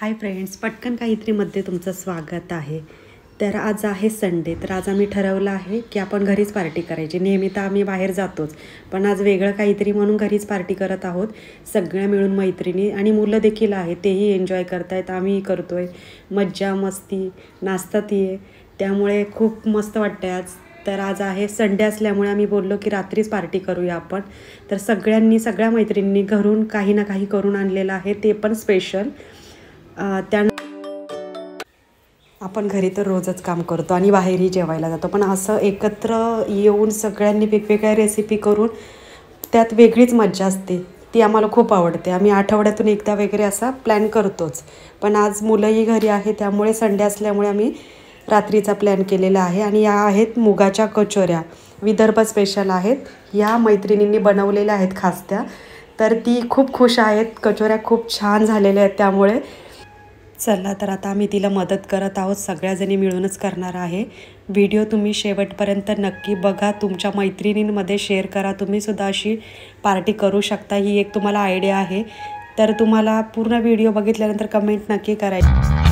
Hi friends पटकन काहीतरीमध्ये तुमचं स्वागत आहे. तर आज आहे संडे तर आज आम्ही ठरवलं आहे की आपण घरीच पार्टी करायची. नेहमी तर आम्ही बाहेर जातोच पण आज वेगळं काहीतरी म्हणून घरीच पार्टी करत आहोत. सगळ्या मिळून मैत्रिणी आणि मुलं देखील आहेत तेही एन्जॉय करतायत. आम्हीही करतो आहे मज्जा मस्ती नाचतात ये त्यामुळे खूप मस्त वाटतं आज. तर आज आहे संडे असल्यामुळे आम्ही बोललो की रात्रीच पार्टी करूया आपण. तर सगळ्यांनी सगळ्या मैत्रिणींनी घरून काही ना काही करून आणलेलं आहे. ते पण स्पेशल त्या आपण घरी तर रोजच काम करतो आणि बाहेरही जेवायला जातो. पण असं एकत्र येऊन सगळ्यांनी वेगवेगळ्या रेसिपी करून त्यात वेगळीच मज्जा असते. ती आम्हाला खूप आवडते. आम्ही आठवड्यातून एकदा वगैरे असा प्लॅन करतोच. पण आज मुलंही घरी आहे त्यामुळे संडे असल्यामुळे आम्ही रात्रीचा प्लॅन केलेला आहे. आणि या आहेत मुगाच्या कचोऱ्या. विदर्भ स्पेशल आहेत. या मैत्रिणींनी बनवलेल्या आहेत खास त्या. तर ती खूप खुश आहेत. कचोऱ्या खूप छान झालेल्या आहेत त्यामुळे. चला तर आता आम्ही तिला मदत करत आहोत सगळ्याजणी मिळूनच करणार आहे. व्हिडिओ तुम्ही शेवटपर्यंत नक्की बघा तुमच्या मैत्रिणींमध्ये शेअर करा तुम्हीसुद्धा अशी पार्टी करू शकता ही एक तुम्हाला आयडिया आहे. तर तुम्हाला पूर्ण व्हिडिओ बघितल्यानंतर कमेंट नक्की करायची.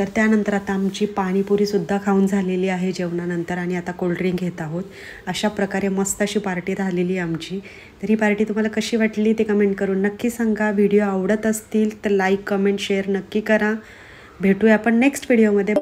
तर त्यानंतर आता आमची पाणीपुरीसुद्धा खाऊन झालेली आहे जेवणानंतर आणि आता कोल्ड्रिंक घेत आहोत. अशा प्रकारे मस्त अशी पार्टी झालेली आहे आमची. तर ही पार्टी तुम्हाला कशी वाटली ते कमेंट करून नक्की सांगा. व्हिडिओ आवडत असतील तर लाईक कमेंट शेअर नक्की करा. भेटूया आपण नेक्स्ट व्हिडिओमध्ये